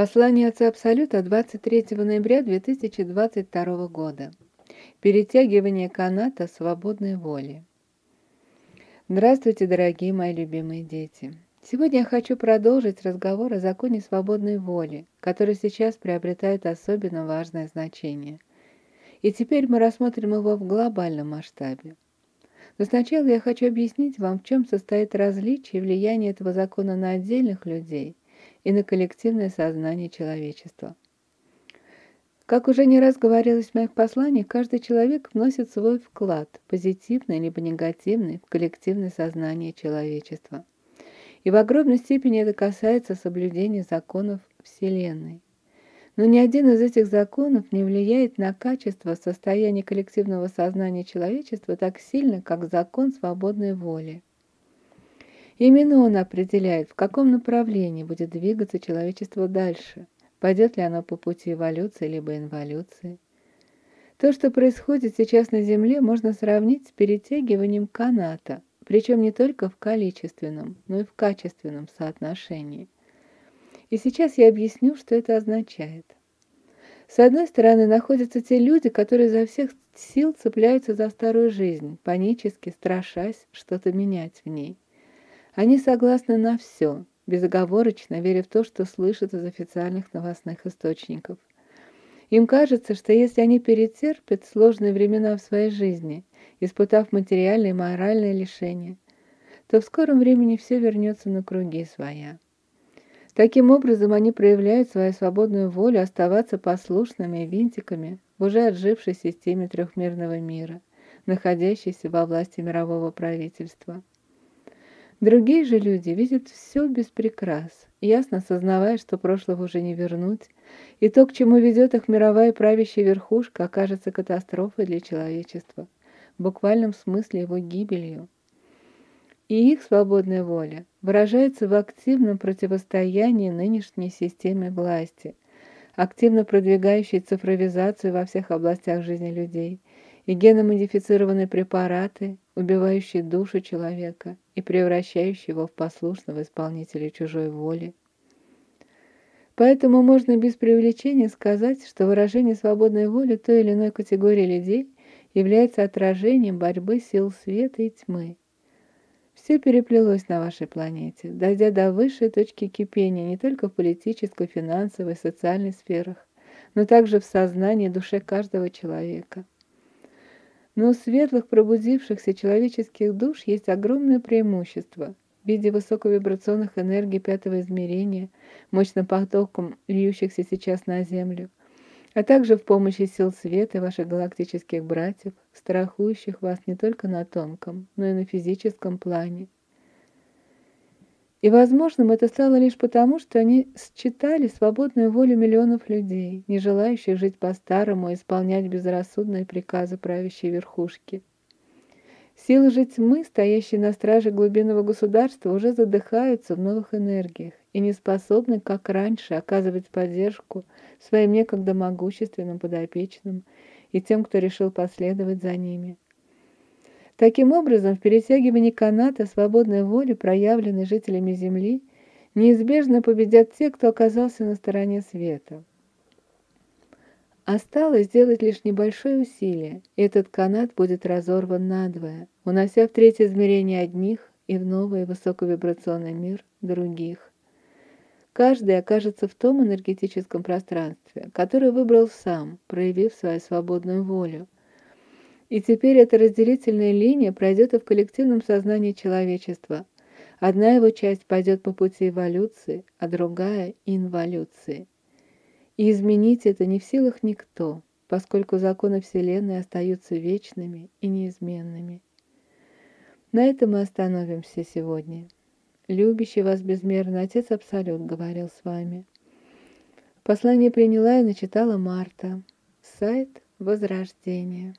Послание Отца Абсолюта 23 ноября 2022 года. Перетягивание каната свободной воли. Здравствуйте, дорогие мои любимые дети. Сегодня я хочу продолжить разговор о законе свободной воли, который сейчас приобретает особенно важное значение. И теперь мы рассмотрим его в глобальном масштабе. Но сначала я хочу объяснить вам, в чем состоит различие и влияние этого закона на отдельных людей и на коллективное сознание человечества. Как уже не раз говорилось в моих посланиях, каждый человек вносит свой вклад, позитивный либо негативный, в коллективное сознание человечества. И в огромной степени это касается соблюдения законов Вселенной. Но ни один из этих законов не влияет на качество состояния коллективного сознания человечества так сильно, как закон свободной воли. Именно он определяет, в каком направлении будет двигаться человечество дальше, пойдет ли оно по пути эволюции либо инволюции. То, что происходит сейчас на Земле, можно сравнить с перетягиванием каната, причем не только в количественном, но и в качественном соотношении – и сейчас я объясню, что это означает. С одной стороны, находятся те люди, которые за всех сил цепляются за старую жизнь, панически страшась что-то менять в ней. Они согласны на все, безоговорочно веря в то, что слышат из официальных новостных источников. Им кажется, что если они перетерпят сложные времена в своей жизни, испытав материальное и моральное лишение, то в скором времени все вернется на круги своя. Таким образом, они проявляют свою свободную волю оставаться послушными винтиками в уже отжившей системе трехмерного мира, находящейся во власти мирового правительства. Другие же люди видят все без прикрас, ясно осознавая, что прошлого уже не вернуть, и то, к чему ведет их мировая правящая верхушка, окажется катастрофой для человечества, в буквальном смысле его гибелью. И их свободная воля выражается в активном противостоянии нынешней системе власти, активно продвигающей цифровизацию во всех областях жизни людей, и геномодифицированные препараты, убивающие душу человека и превращающие его в послушного исполнителя чужой воли. Поэтому можно без преувеличения сказать, что выражение свободной воли той или иной категории людей является отражением борьбы сил света и тьмы, все переплелось на вашей планете, дойдя до высшей точки кипения не только в политической, финансовой, социальной сферах, но также в сознании и душе каждого человека. Но у светлых, пробудившихся человеческих душ есть огромное преимущество в виде высоковибрационных энергий пятого измерения, мощным потоком льющихся сейчас на Землю – а также в помощи сил света ваших галактических братьев, страхующих вас не только на тонком, но и на физическом плане. И возможным это стало лишь потому, что они считали свободную волю миллионов людей, не желающих жить по-старому и исполнять безрассудные приказы правящей верхушки. Силы же тьмы, стоящие на страже глубинного государства, уже задыхаются в новых энергиях и не способны, как раньше, оказывать поддержку своим некогда могущественным подопечным и тем, кто решил последовать за ними. Таким образом, в перетягивании каната свободной воли, проявленной жителями Земли, неизбежно победят те, кто оказался на стороне света. Осталось сделать лишь небольшое усилие, и этот канат будет разорван надвое, унося в третье измерение одних и в новый высоковибрационный мир других. Каждый окажется в том энергетическом пространстве, которое выбрал сам, проявив свою свободную волю. И теперь эта разделительная линия пройдет и в коллективном сознании человечества. Одна его часть пойдет по пути эволюции, а другая – инволюции. И изменить это не в силах никто, поскольку законы Вселенной остаются вечными и неизменными. На этом мы остановимся сегодня. Любящий вас безмерно Отец Абсолют говорил с вами. Послание приняла и начитала Марта. Сайт Возрождения.